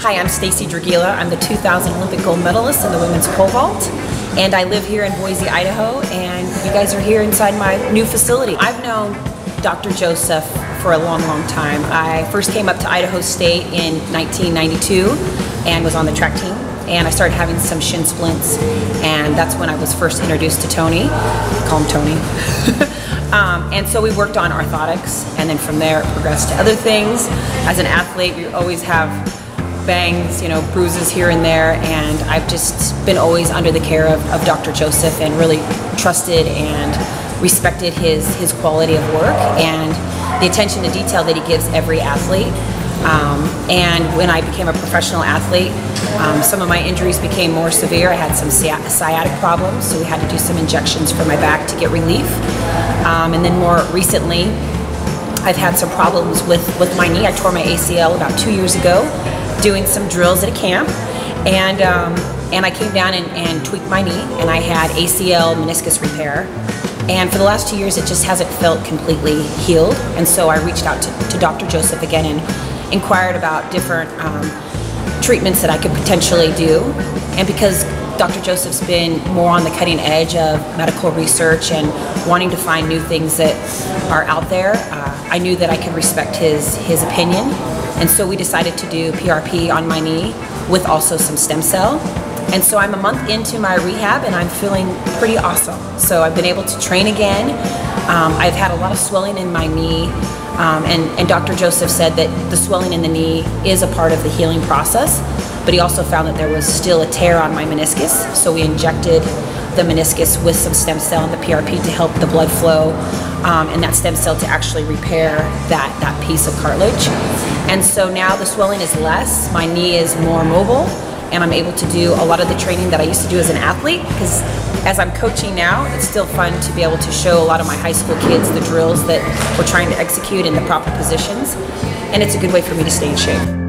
Hi, I'm Stacy Dragila. I'm the 2000 Olympic gold medalist in the women's pole vault. And I live here in Boise, Idaho, and you guys are here inside my new facility. I've known Dr. Joseph for a long, long time. I first came up to Idaho State in 1992 and was on the track team. And I started having some shin splints, and that's when I was first introduced to Tony. Call him Tony. um, and so we worked on orthotics, and then from there it progressed to other things. As an athlete, you always have bangs, you know, bruises here and there, and I've just been always under the care of, of Dr. Joseph and really trusted and respected his, his quality of work and the attention to detail that he gives every athlete. Um, and when I became a professional athlete, um, some of my injuries became more severe. I had some sciatic problems, so we had to do some injections for my back to get relief. Um, and then more recently, I've had some problems with, with my knee. I tore my ACL about two years ago doing some drills at a camp. And, um, and I came down and, and tweaked my knee, and I had ACL meniscus repair. And for the last two years, it just hasn't felt completely healed. And so I reached out to, to Dr. Joseph again and inquired about different um, treatments that I could potentially do. And because Dr. Joseph's been more on the cutting edge of medical research and wanting to find new things that are out there, uh, I knew that I could respect his, his opinion. And so we decided to do PRP on my knee with also some stem cell. And so I'm a month into my rehab and I'm feeling pretty awesome. So I've been able to train again. Um, I've had a lot of swelling in my knee. Um, and, and Dr. Joseph said that the swelling in the knee is a part of the healing process, but he also found that there was still a tear on my meniscus. So we injected the meniscus with some stem cell and the PRP to help the blood flow um, and that stem cell to actually repair that, that piece of cartilage. And so now the swelling is less, my knee is more mobile, and I'm able to do a lot of the training that I used to do as an athlete because as I'm coaching now, it's still fun to be able to show a lot of my high school kids the drills that we're trying to execute in the proper positions. And it's a good way for me to stay in shape.